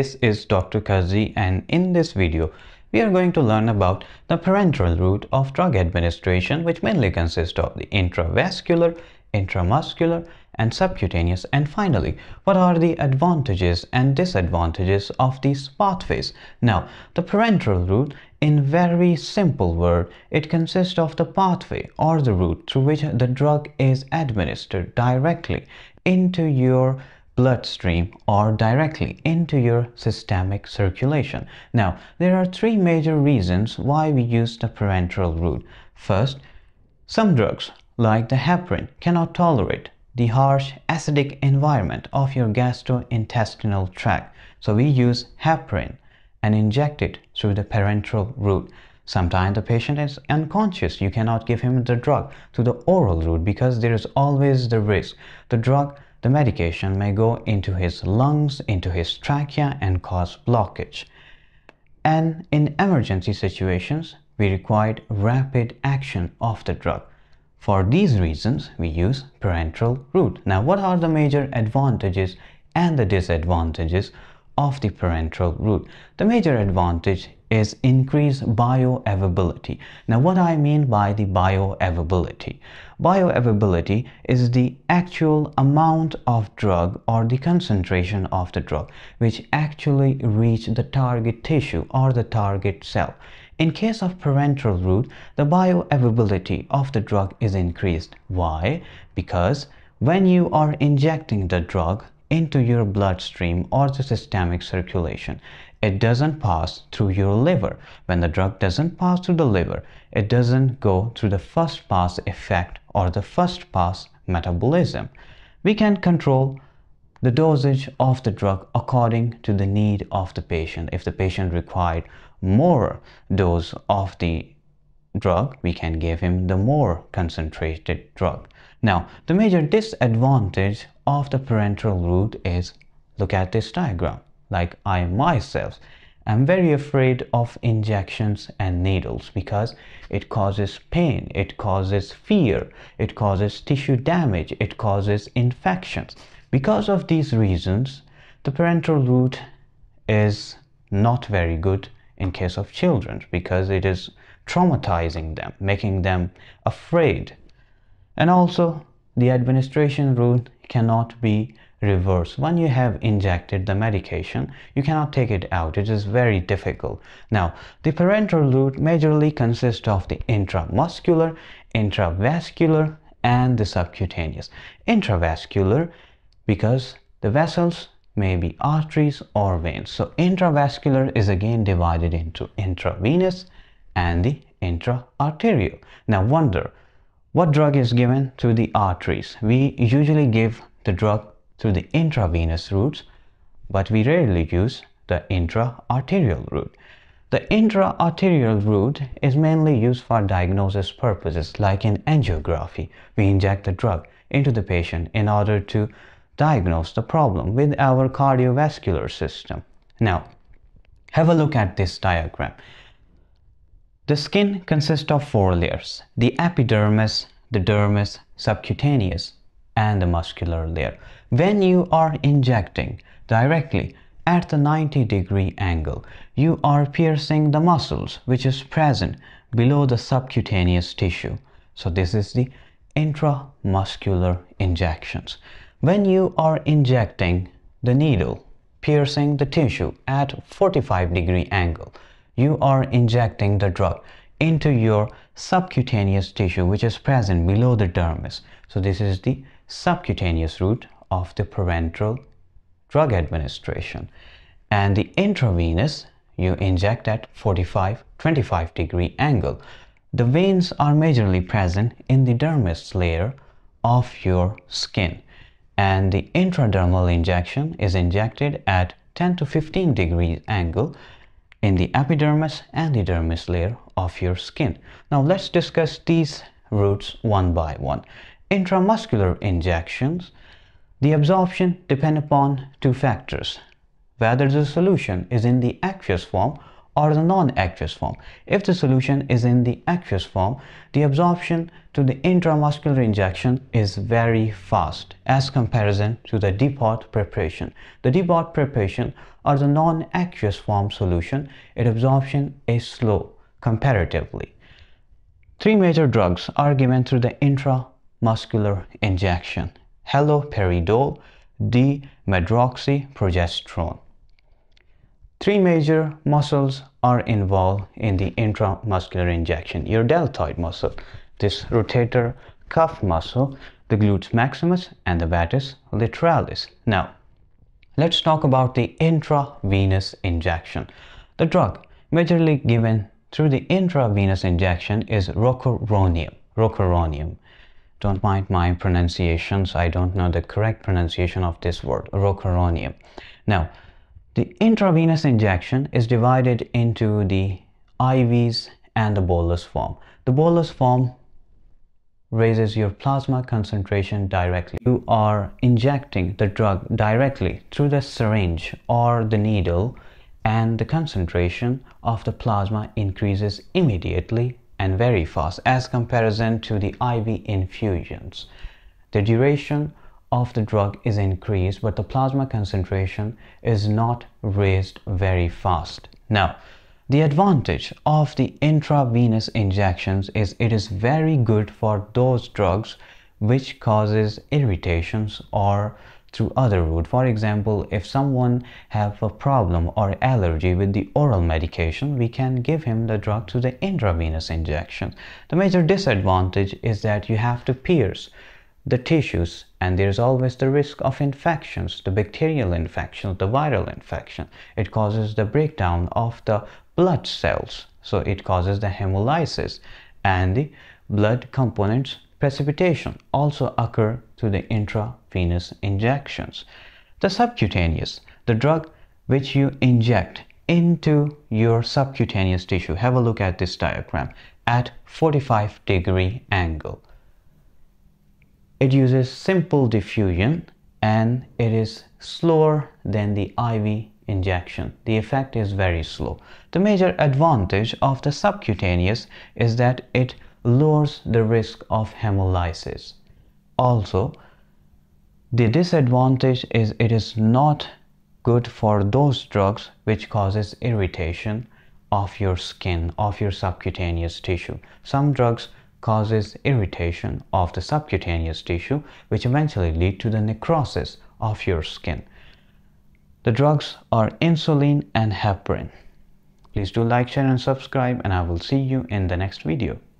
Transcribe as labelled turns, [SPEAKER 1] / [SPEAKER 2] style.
[SPEAKER 1] this is Dr. Qazi and in this video we are going to learn about the parenteral route of drug administration which mainly consists of the intravascular, intramuscular and subcutaneous and finally what are the advantages and disadvantages of these pathways. Now the parenteral route in very simple word it consists of the pathway or the route through which the drug is administered directly into your bloodstream or directly into your systemic circulation. Now, there are three major reasons why we use the parenteral route. First, some drugs like the heparin cannot tolerate the harsh acidic environment of your gastrointestinal tract. So we use heparin and inject it through the parenteral route. Sometimes the patient is unconscious. You cannot give him the drug through the oral route because there is always the risk. The drug the medication may go into his lungs, into his trachea and cause blockage. And in emergency situations, we require rapid action of the drug. For these reasons, we use parenteral route. Now, what are the major advantages and the disadvantages of the parenteral route? The major advantage is increased bioavailability. Now what I mean by the bioavailability? Bioavailability is the actual amount of drug or the concentration of the drug which actually reach the target tissue or the target cell. In case of parenteral route, the bioavailability of the drug is increased. Why? Because when you are injecting the drug into your bloodstream or the systemic circulation, it doesn't pass through your liver. When the drug doesn't pass through the liver, it doesn't go through the first pass effect or the first pass metabolism. We can control the dosage of the drug according to the need of the patient. If the patient required more dose of the drug, we can give him the more concentrated drug. Now, the major disadvantage of the parenteral route is, look at this diagram like I myself am very afraid of injections and needles because it causes pain, it causes fear, it causes tissue damage, it causes infections. Because of these reasons, the parenteral route is not very good in case of children because it is traumatizing them, making them afraid. And also, the administration route cannot be reversed. When you have injected the medication, you cannot take it out. It is very difficult. Now, the parenteral route majorly consists of the intramuscular, intravascular, and the subcutaneous. Intravascular because the vessels may be arteries or veins. So intravascular is again divided into intravenous and the intra-arterial. Now wonder, what drug is given to the arteries? We usually give the drug through the intravenous routes, but we rarely use the intra-arterial route. The intra-arterial route is mainly used for diagnosis purposes like in angiography. We inject the drug into the patient in order to diagnose the problem with our cardiovascular system. Now, have a look at this diagram. The skin consists of four layers, the epidermis, the dermis, subcutaneous, and the muscular layer. When you are injecting directly at the 90 degree angle, you are piercing the muscles which is present below the subcutaneous tissue. So this is the intramuscular injections. When you are injecting the needle, piercing the tissue at 45 degree angle, you are injecting the drug into your subcutaneous tissue which is present below the dermis. So this is the subcutaneous route of the parenteral drug administration. And the intravenous, you inject at 45, 25 degree angle. The veins are majorly present in the dermis layer of your skin. And the intradermal injection is injected at 10 to 15 degrees angle in the epidermis and the dermis layer of your skin. Now let's discuss these routes one by one. Intramuscular injections the absorption depend upon two factors, whether the solution is in the aqueous form or the non-aqueous form. If the solution is in the aqueous form, the absorption to the intramuscular injection is very fast as comparison to the depot preparation. The depot preparation or the non-aqueous form solution, its absorption is slow comparatively. Three major drugs are given through the intramuscular injection. Haloperidol, D-medroxyprogesterone. Three major muscles are involved in the intramuscular injection. Your deltoid muscle, this rotator cuff muscle, the gluteus maximus and the vastus lateralis. Now, let's talk about the intravenous injection. The drug majorly given through the intravenous injection is rocuronium. Rocuronium. Don't mind my pronunciations. I don't know the correct pronunciation of this word, rocuronium. Now, the intravenous injection is divided into the IVs and the bolus form. The bolus form raises your plasma concentration directly. You are injecting the drug directly through the syringe or the needle and the concentration of the plasma increases immediately and very fast as comparison to the IV infusions. The duration of the drug is increased but the plasma concentration is not raised very fast. Now, the advantage of the intravenous injections is it is very good for those drugs which causes irritations or through other route. For example, if someone have a problem or allergy with the oral medication, we can give him the drug through the intravenous injection. The major disadvantage is that you have to pierce the tissues and there's always the risk of infections the bacterial infection the viral infection. It causes the breakdown of the blood cells. So it causes the hemolysis and the blood components precipitation also occur through the intravenous injections. The subcutaneous the drug which you inject into your subcutaneous tissue. Have a look at this diagram at 45 degree angle it uses simple diffusion and it is slower than the IV injection. The effect is very slow. The major advantage of the subcutaneous is that it lowers the risk of hemolysis. Also, the disadvantage is it is not good for those drugs which causes irritation of your skin, of your subcutaneous tissue. Some drugs causes irritation of the subcutaneous tissue which eventually lead to the necrosis of your skin. The drugs are insulin and heparin. Please do like, share and subscribe and I will see you in the next video.